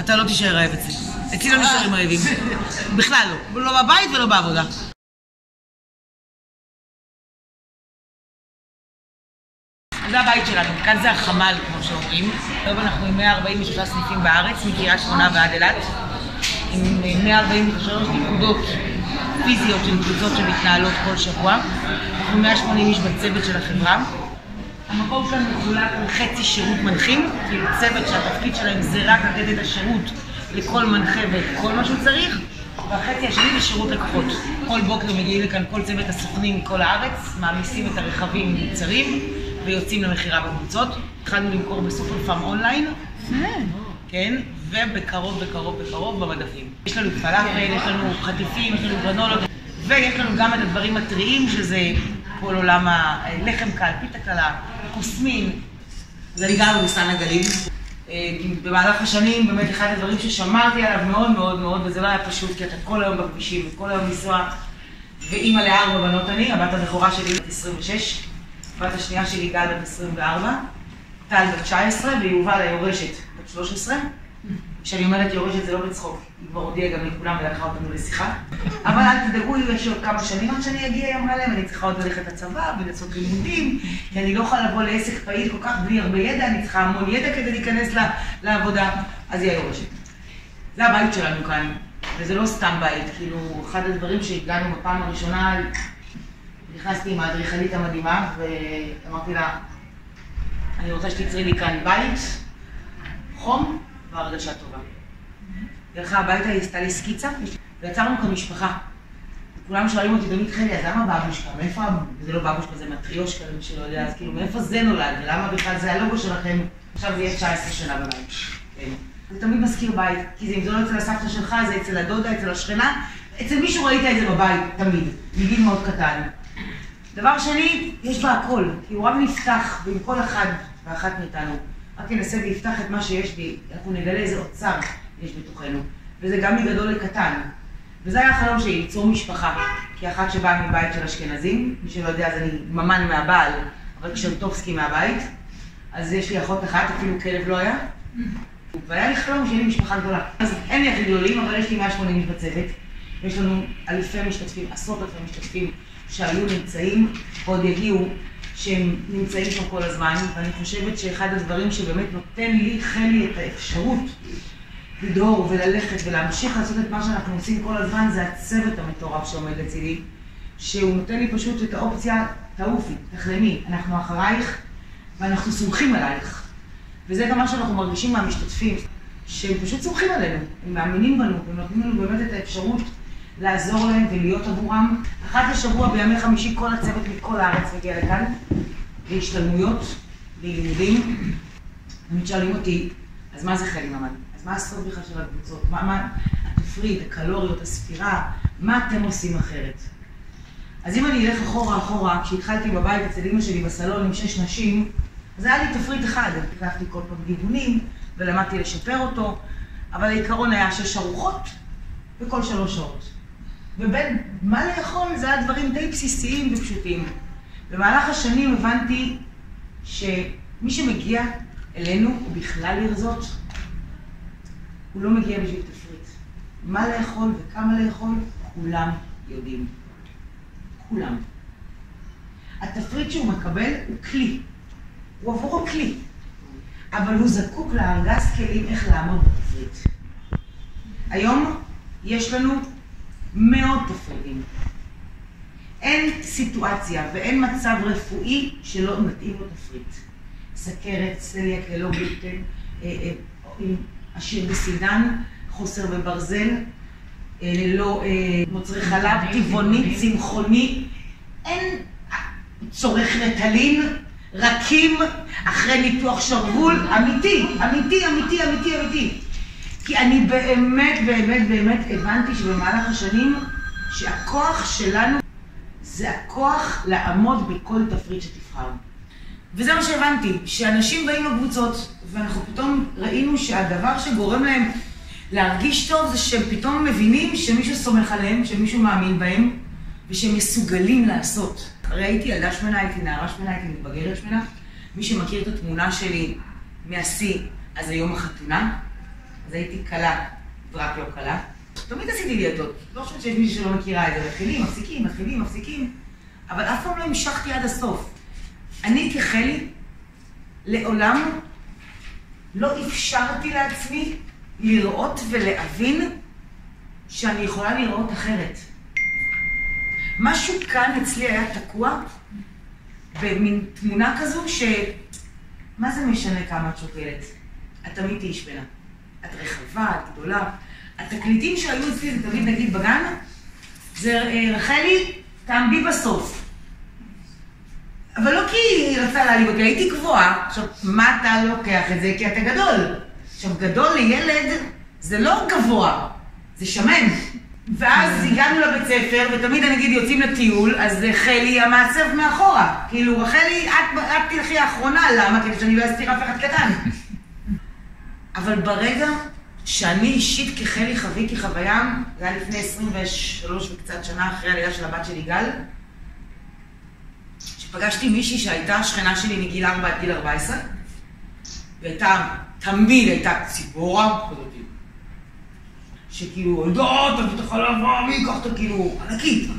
אתה לא תישאר רעב אצלי. אצלי לא נשארים רעבים. בכלל לא. לא בבית ולא בעבודה. זה הבית שלנו, כאן זה החמ"ל, כמו שאומרים. היום אנחנו עם 143 סניפים בארץ, מקריית שמונה ועד אילת, עם 143 נקודות פיזיות של קבוצות שמתנהלות כל שבוע. אנחנו 180 איש בצוות של החברה. המקום שלנו מחולק לחצי שירות מנחים, כאילו צוות שהתפקיד שלהם זה רק לתת את השירות לכל מנחה ואת כל מה שהוא צריך, והחצי השני זה שירות לקוחות. כל בוקר מגיעים לכאן כל צוות הסוכנים מכל הארץ, מעמיסים את הרכבים עם מוצרים ויוצאים למכירה בקבוצות. התחלנו למכור בסופר פארם אונליין, כן, ובקרוב, בקרוב, בקרוב במדפים. יש לנו פלאפל, יש לנו חטיפים, יש לנו גרנולות, ויש לנו גם את הדברים הטריים, שזה כל עולם הלחם קל, פיתה קלה, קוסמין. אז אני גרה במסתן הגליל. אה, במהלך השנים, באמת אחד הדברים ששמרתי עליו מאוד מאוד מאוד, וזה לא היה פשוט, כי אתה כל היום בכבישים, וכל היום לנסוע, ואימא לארבע בנות אני, הבת הבכורה שלי בת 26, הבת השנייה שלי גל בת 24, טל בת 19, ויובל היורשת בת 13. כשאני אומרת יורשת זה לא בצחוק, היא כבר הודיעה גם לכולם ולקחה אותנו לשיחה. אבל אל תדאגו, יש עוד כמה שנים עד שאני אגיע, היא אמרה להם, אני צריכה עוד ללכת לצבא ולעשות לימודים, כי אני לא יכולה לבוא לעסק פעיל כל כך בלי הרבה ידע, אני צריכה המון ידע כדי להיכנס לעבודה, אז היא היורשת. זה הבית שלנו כאן, וזה לא סתם בית, כאילו, אחד הדברים שהגענו בפעם הראשונה, נכנסתי עם האדריכלית המדהימה, ואמרתי לה, אני רוצה שתצרי לי כאן בית, חום, והרגשה טובה. היא הלכה הביתה, היא עשתה לי סקיצה, ויצרנו כאן משפחה. כולם שואלים אותי, תמיד חלי, אז למה בבושקה? מאיפה, זה לא בבושקה, זה מטריושקה, למי שלא יודע, אז כאילו, מאיפה זה נולד? ולמה בכלל זה הלוגו שלכם? עכשיו זה יהיה 19 שנה בבית. כן. זה תמיד מזכיר בית, כי אם זה לא אצל הסבתא שלך, זה אצל הדודה, אצל השכנה, אצל מישהו ראית את זה בבית, תמיד, מגיל מאוד קטן. דבר שני, יש בה הכל, כי הוא רק נפתח עם כל אחד ואחת מאיתנו. רק אנסה ויפתח את מה שיש לי, אנחנו נגלה איזה אוצר יש בתוכנו. וזה גם מגדול לקטן. וזה היה החלום שלי, ליצור משפחה. כי אחת שבאה מבית של אשכנזים, מי שלא יודע, אז אני ממן מהבעל, אבל קשנטובסקי מהבית. אז יש לי אחות אחת, אפילו כלב לא היה. והיה לי חלום שיהיה לי משפחה גדולה. אז אין לי הכי גדולים, אבל יש לי 180 איש בצוות. יש לנו אלפי משתתפים, עשרות אלפי משתתפים שהיו נמצאים, ועוד יגיעו. שהם נמצאים שם כל הזמן, ואני חושבת שאחד הדברים שבאמת נותן לי, חלי, את האפשרות לדהור וללכת ולהמשיך לעשות את מה שאנחנו עושים כל הזמן, זה הצוות המטורף שעומד לצידי, שהוא נותן לי פשוט את האופציה, תעופי, תחלמי, אנחנו אחרייך ואנחנו סומכים עלייך. וזה גם מה שאנחנו מרגישים מהמשתתפים, שהם פשוט סומכים עלינו, הם מאמינים בנו, הם נותנים לנו באמת את האפשרות לעזור להם ולהיות עבורם. אחת לשבוע בימי חמישי כל הצוות מכל הארץ מגיע לכאן, להשתלמויות, ללימודים. תמיד שואלים אותי, אז מה זה חיילים ממ"ד? אז מה הסוד בכלל של הקבוצות? מה, מה התפריט, הקלוריות, הספירה, מה אתם עושים אחרת? אז אם אני אלך אחורה אחורה, כשהתחלתי בבית אצל אמא שלי בסלון עם שש נשים, אז היה לי תפריט אחד, לקחתי כל פעם גיוונים ולמדתי לשפר אותו, אבל העיקרון היה שש ארוחות וכל שלוש שעות. ובין מה לאכול זה היה דברים די בסיסיים ופשוטים. במהלך השנים הבנתי שמי שמגיע אלינו, הוא בכלל לרזות, הוא לא מגיע בשביל תפריט. מה לאכול וכמה לאכול, כולם יודעים. כולם. התפריט שהוא מקבל הוא כלי. הוא עבורו כלי. אבל הוא זקוק לארגז כלים איך לעמוד בתפריט. היום יש לנו מאות תפריטים. אין סיטואציה ואין מצב רפואי שלא מתאים לו תפריט. סכרת, צליאק ללא גלוטן, אה, אה, עשיר בסידן, חוסר בברזל, אה, ללא מוצרי חלב, טבעוני, צמחוני, אין צורך רטלין, רכים, אחרי ניתוח שרוול, אמיתי, אמיתי, אמיתי, אמיתי, אמיתי. כי אני באמת, באמת, באמת הבנתי שבמהלך השנים, שהכוח שלנו זה הכוח לעמוד בכל תפריט שתבחר. וזה מה שהבנתי, שאנשים באים לקבוצות, ואנחנו פתאום ראינו שהדבר שגורם להם להרגיש טוב זה שהם פתאום מבינים שמישהו סומך עליהם, שמישהו מאמין בהם, ושהם מסוגלים לעשות. הרי הייתי ילדה שמנה, הייתי נערה שמנה, הייתי מתבגרת שמנה. מי שמכיר את התמונה שלי מהשיא, אז זה יום החתונה. אז הייתי קלה, ורק לא קלה. תמיד עשיתי דיאטות. לא חושבת שיש מישהו שלא מכירה את זה. מתחילים, מפסיקים, מתחילים, מפסיקים. אבל אף פעם לא המשכתי עד הסוף. אני כחלי, לעולם לא אפשרתי לעצמי לראות ולהבין שאני יכולה לראות אחרת. משהו כאן אצלי היה תקוע במין תמונה כזו ש... מה זה משנה כמה את שוקלת? את תמיד תהיי שמנה. את רחבה, את גדולה. התקליטים שהיו אצלי, זה תמיד נגיד בגן, זה אה, רחלי, תעמדי בסוף. אבל לא כי היא רצה להעליב אותי, הייתי גבוהה. עכשיו, מה אתה לוקח את זה? כי אתה גדול. עכשיו, גדול לילד זה לא גבוה, זה שמן. ואז הגענו לבית ספר, ותמיד אני אגיד יוצאים לטיול, אז חלי המעצב מאחורה. כאילו, רחלי, את, את תלכי האחרונה, למה? כדי שאני לא אסתיר אף אחד קטן. אבל ברגע שאני אישית כחלי חוויתי חוויה, זה היה לפני 23 וקצת שנה אחרי הלידה של הבת שלי גל, שפגשתי מישהי שהייתה שכנה שלי מגיל 4 עד גיל 14, והייתה, תמיד הייתה ציפורה כזאת, שכאילו, יודעת, תביא את החלב, מי ייקח אותה, כאילו, ענקית.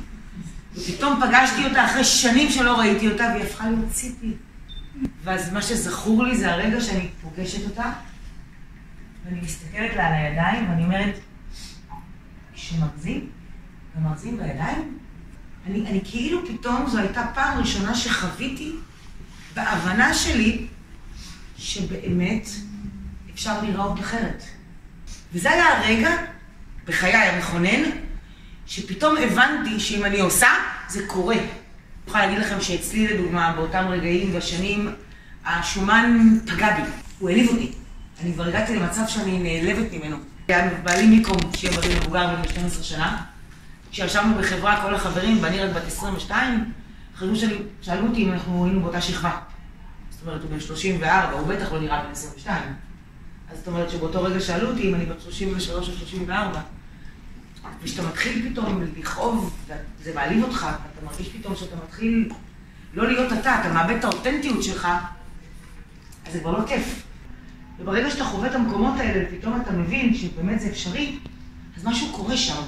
ופתאום פגשתי אותה אחרי שנים שלא ראיתי אותה, והיא הפכה להיות ציפי. ואז מה שזכור לי זה הרגע שאני פוגשת אותה, ואני מסתכלת לה על הידיים, ואני אומרת, כשמרזים, ומרזים בידיים, אני, אני כאילו פתאום, זו הייתה פעם ראשונה שחוויתי בהבנה שלי שבאמת אפשר לראות אחרת. וזה היה הרגע בחיי המכונן, שפתאום הבנתי שאם אני עושה, זה קורה. אני יכולה להגיד לכם שאצלי, לדוגמה, באותם רגעים והשנים, השומן פגע בי, הוא העליב אותי. אני כבר הגעתי למצב שאני נעלבת ממנו. היה בעלי מיקום, שיהיה בריא מבוגר בן 12 שנה. כשישבנו בחברה, כל החברים, ואני רק בת 22, חשבו שאני, שאלו אותי אם אנחנו היינו באותה שכבה. זאת אומרת, הוא בן 34, הוא בטח לא נראה בן 22. אז זאת אומרת שבאותו רגע שאלו אותי אם אני בת 33 או 34. וכשאתה מתחיל פתאום לכאוב, וזה מעליב אותך, אתה מרגיש פתאום שאתה מתחיל לא להיות אתה, אתה מאבד את האותנטיות שלך, אז זה כבר לא כיף. וברגע שאתה חווה את המקומות האלה, ופתאום אתה מבין שבאמת זה אפשרי, אז משהו קורה שם.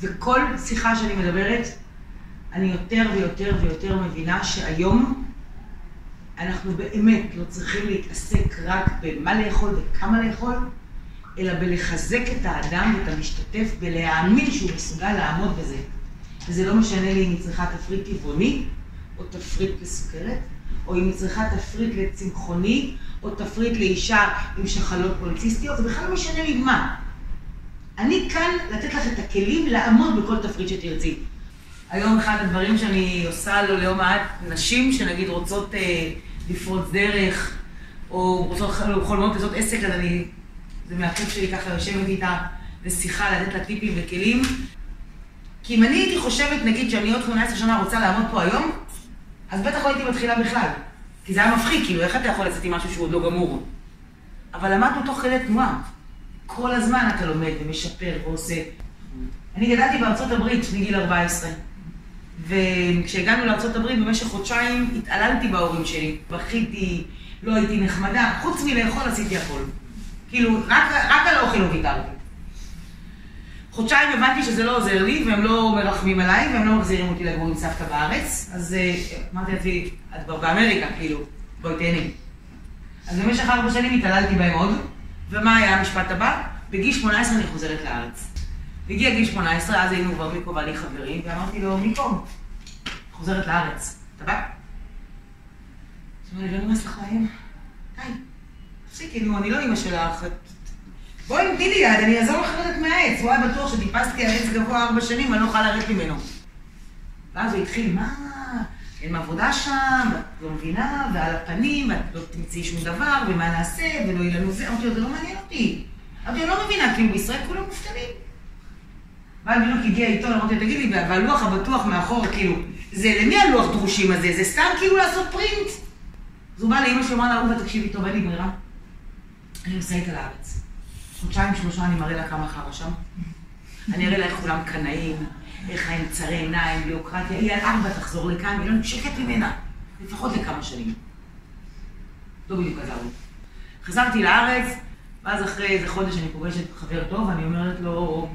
וכל שיחה שאני מדברת, אני יותר ויותר ויותר מבינה שהיום אנחנו באמת לא צריכים להתעסק רק במה לאכול וכמה לאכול, אלא בלחזק את האדם ואת המשתתף, בלהאמין שהוא מסוגל לעמוד בזה. וזה לא משנה לי אם היא צריכה תפריט טבעוני, או תפריט לסוכרת, או אם היא צריכה תפריט לצמחוני, או תפריט לאישה עם שחלות פוליציסטיות, זה בכלל לא משנה לי מה. אני כאן לתת לך את הכלים לעמוד בכל תפריט שתרצי. היום אחד הדברים שאני עושה לו לא מעט נשים שנגיד רוצות אה, לפרוץ דרך, או רוצות חולמות לעשות עסק, אז אני, זה מהכיף שלי ככה יושבת איתה לשיחה, לתת לה טיפים וכלים. כי אם אני הייתי חושבת, נגיד, שאני עוד 18 שנה רוצה לעמוד פה היום, אז בטח לא הייתי מתחילה בכלל. כי זה היה מפחיד, כאילו, איך אתה יכול לצאת עם משהו שהוא עוד לא גמור? אבל למדנו תוך כדי תנועה. כל הזמן אתה לומד ומשפר ועושה. אני גדלתי בארצות הברית מגיל 14. וכשהגענו לארה"ב במשך חודשיים התעללתי בהורים שלי. בכיתי, לא הייתי נחמדה, חוץ מלאכול עשיתי הכל. כאילו, רק, רק על האוכל לא ויתרתי. חודשיים הבנתי שזה לא עוזר לי, והם לא מרחמים עליי, והם לא מחזירים אותי לגור עם סבתא בארץ. אז אה, אמרתי לעצמי, את כבר באמריקה, כאילו, בואי תהני. אז במשך ארבע שנים התעללתי בהם עוד, ומה היה המשפט הבא? בגיל 18 אני חוזרת לארץ. הגיע גיל 18, אז היינו כבר מיקו ואני חברים, ואמרתי לו, מיקו, חוזרת לארץ, אתה בא? אז הוא אמר לי, לא נמאס לך להם? די, תפסיקי, נו, אני לא אימא שלך. בואי, תני לי יד, אני אעזור לך לרדת מהעץ. הוא היה בטוח שטיפסתי על עץ גבוה ארבע שנים, אני לא יכולה לרדת ממנו. ואז הוא התחיל, מה? אין עבודה שם, לא מבינה, ועל הפנים, ואת לא תמצאי שום דבר, ומה נעשה, ולא יהיה לנו זה. אמרתי לו, זה לא מעניין אותי. אמרתי לו, לא מבינה, כאילו בישראל כולם מובטלים. ואז בדיוק הגיע איתו, אמרתי לו, תגיד לי, והלוח הבטוח מאחור, כאילו, זה למי הלוח דרושים הזה? זה סתם כאילו לעשות פרינט? אז הוא בא לאמא שלו, אמר לה, אהובה, תקשיבי טוב, אין לי ברירה. אני נוסע איתה לארץ. חודשיים, שלושה, אני מראה לה כמה חרא שם. אני אראה לה איך כולם קנאים, איך הם צרי עיניים, ביוקרטיה. היא על ארבע תחזור לכאן, ולא שקט ממנה. לפחות לכמה שנים. לא בדיוק עזר לי. חזרתי לארץ, ואז אחרי איזה חודש אני פוגשת חבר טוב, אני אומרת לו,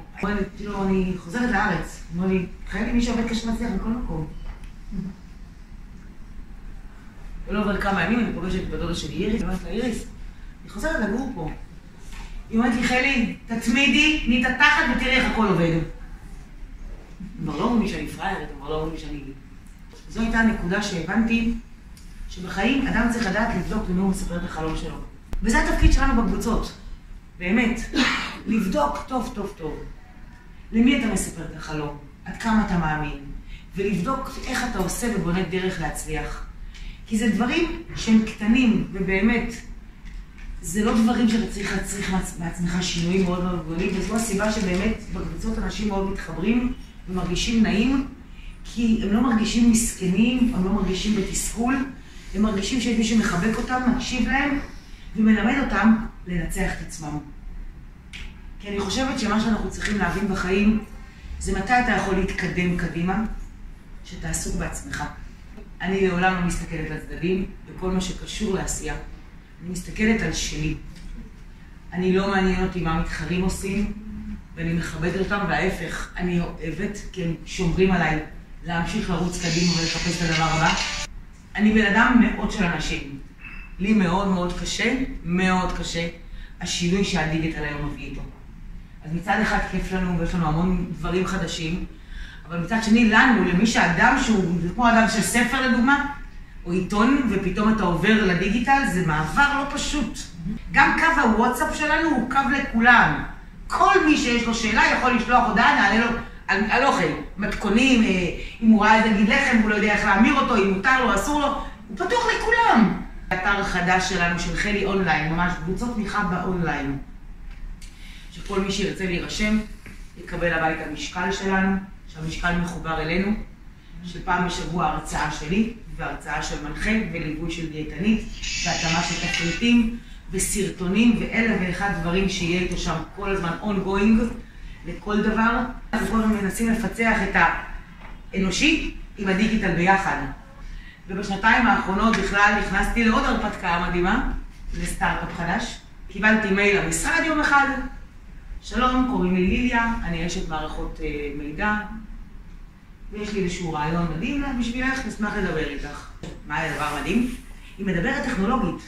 כאילו, אני חוזרת לארץ. הוא אומר לי, חייב לי מי שעובד קשה מצליח בכל מקום. ולא עובר כמה ימים, אני פוגשת בדודה שלי איריס, אני אומרת לה, איריס, אני חוזרת לגור פה. היא אומרת לי, חלי, תתמידי, נתתחת ותראי איך הכל עובד. כבר לא אומרים לי שאני פראיירת, כבר לא אומרים לי שאני... זו הייתה הנקודה שהבנתי שבחיים אדם צריך לדעת לבדוק למי הוא מספר את החלום שלו. וזה התפקיד שלנו בקבוצות, באמת. לבדוק טוב טוב טוב. למי אתה מספר את החלום? עד כמה אתה מאמין? ולבדוק איך אתה עושה ובונה דרך להצליח. כי זה דברים שהם קטנים, ובאמת, זה לא דברים שאתה צריך להצריך מעצמך שינויים מאוד מאוד גדולים, וזו הסיבה שבאמת בקבוצות אנשים מאוד מתחברים ומרגישים נעים, כי הם לא מרגישים מסכנים, הם לא מרגישים בתסכול, הם מרגישים שיש מי שמחבק אותם, מקשיב להם, ומלמד אותם לנצח את עצמם. כי אני חושבת שמה שאנחנו צריכים להבין בחיים, זה מתי אתה יכול להתקדם קדימה, שאתה עסוק בעצמך. אני לעולם לא מסתכלת על צדדים בכל מה שקשור לעשייה. אני מסתכלת על שלי. אני לא מעניין אותי מה המתחרים עושים, ואני מכבדת אותם, וההפך, אני אוהבת, כי הם שומרים עליי להמשיך לרוץ קדימה ולחפש את הדבר הבא. אני בן אדם מאוד של אנשים. לי מאוד מאוד קשה, מאוד קשה, השינוי שהדיגיטל היום מביא איתו. אז מצד אחד כיף לנו ויש לנו המון דברים חדשים, אבל מצד שני לנו, למי שאדם שהוא, זה כמו אדם של ספר לדוגמה, או עיתון, ופתאום אתה עובר לדיגיטל, זה מעבר לא פשוט. גם קו הוואטסאפ שלנו הוא קו לכולם. כל מי שיש לו שאלה יכול לשלוח הודעה, נעלה לו על, על אוכל, מתכונים, אה, אם הוא ראה איזה גיד לחם, הוא לא יודע איך להמיר אותו, אם מותר לו, אסור לו, הוא פתוח לכולם. אתר חדש שלנו של חלי אונליין, ממש קבוצות תמיכה באונליין. שכל מי שירצה להירשם, יקבל הביתה משקל שלנו, שהמשקל מחובר אלינו, שפעם בשבוע הרצאה שלי, והרצאה של מנחה, וליווי של דיאטנית, והתאמה של תפריטים, וסרטונים, ואלף ואחד דברים שיהיה איתו שם כל הזמן ongoing לכל דבר. אנחנו כל הזמן מנסים לפצח את האנושי עם הדיגיטל ביחד. ובשנתיים האחרונות בכלל נכנסתי לעוד הרפתקה מדהימה, לסטארט-אפ חדש. קיבלתי מייל למשרד יום אחד, שלום, קוראים לי ליליה, אני אשת מערכות אה, מידע, ויש לי איזשהו רעיון מדהים בשבילך, נשמח לדבר איתך. מה היה דבר מדהים? היא מדברת טכנולוגית.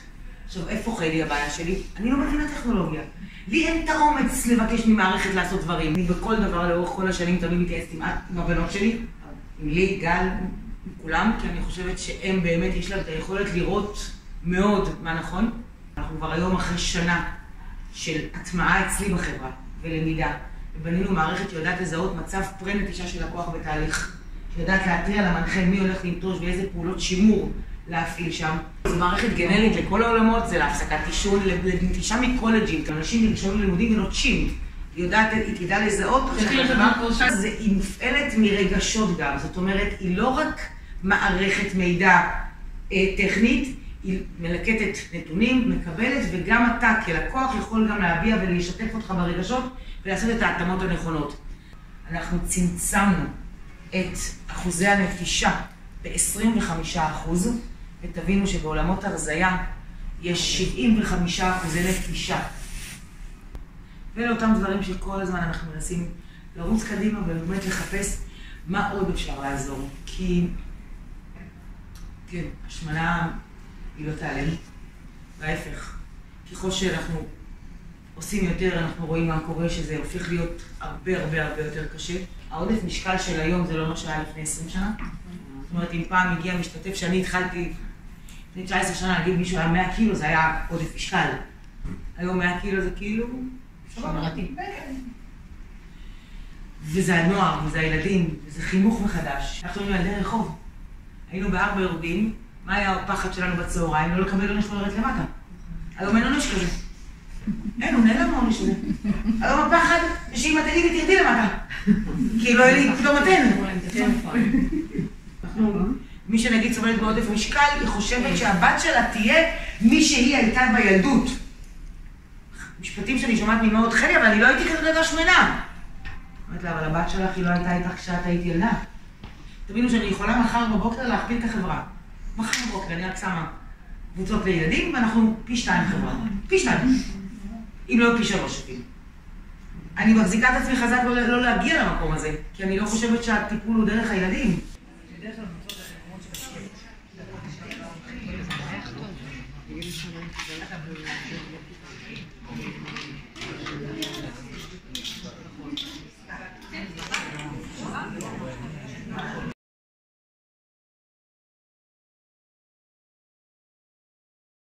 עכשיו, איפה חלי הבעיה שלי? אני לא מבינה טכנולוגיה. לי אין את האומץ לבקש ממערכת לעשות דברים. אני בכל דבר לאורך כל השנים תמיד מתייעצת עם, עם הבנות שלי, עם לי, גל, עם כולם, כי אני חושבת שהם באמת, יש להם את היכולת לראות מאוד מה נכון. אנחנו כבר היום אחרי שנה של הטמעה אצלי בחברה ולמידה, ובנינו מערכת שיודעת לזהות מצב פרה-נטישה של לקוח בתהליך, שיודעת להתריע למנחה מי הולך לנטוש ואיזה פעולות שימור להפעיל שם. זו מערכת גנרית לכל העולמות, זה להפסקת עישון, לנטישה מקולג'ים, אנשים נרשמים ללימודים ונוטשים. היא יודעת, היא תדע לזהות, היא מופעלת מרגשות גם, זאת אומרת, היא לא רק מערכת מידע אה, טכנית, היא מלקטת נתונים, מקבלת, וגם אתה כלקוח יכול גם להביע ולשתף אותך ברגשות ולעשות את ההתאמות הנכונות. אנחנו צמצמנו את אחוזי הנטישה ב-25 אחוז, ותבינו שבעולמות הרזייה יש 75 אחוזי נטישה. ואלה אותם דברים שכל הזמן אנחנו מנסים לרוץ קדימה ובאמת לחפש מה עוד אפשר לעזור. כי, כן, השמנה היא לא תיעלם, וההפך. ככל שאנחנו עושים יותר, אנחנו רואים מה קורה, שזה הופך להיות הרבה הרבה הרבה יותר קשה. העודף משקל של היום זה לא מה שהיה לפני 20 שנה. זאת אומרת, אם פעם הגיע משתתף שאני התחלתי לפני 19 שנה, נגיד מישהו היה 100 קילו, זה היה עודף משקל. היום 100 קילו זה כאילו... וזה הנוער, וזה הילדים, וזה חינוך מחדש. אנחנו היינו ילדי רחוב. היינו בארבע יורדים, מה היה הפחד שלנו בצהריים? לא לקבל עונש ולרדת למטה. היום אין עונש כזה. אין, הוא נעלם העונש הזה. היום הפחד זה שאמא תגידי, תרדי למטה. כי לא יהיה לי פתאום אתן. מי שנגיד סובלת בעודף משקל, היא חושבת שהבת שלה תהיה מי שהיא הייתה בילדות. משפטים שאני שומעת ממאוד חלי, אבל אני לא הייתי כזה ילדה שמנה. אומרת לה, אבל הבת שלך היא לא הייתה איתך כשאת היית ילדה. תבינו שאני יכולה מחר בבוקר להכפיל את החברה. מחר בבוקר אני רק שמה קבוצות לילדים, ואנחנו פי שתיים חברה. פי שתיים. אם לא פי שלוש אפילו. אני מחזיקה את עצמי חזק לא, לא להגיע למקום הזה, כי אני לא חושבת שהטיפול הוא דרך הילדים. בדרך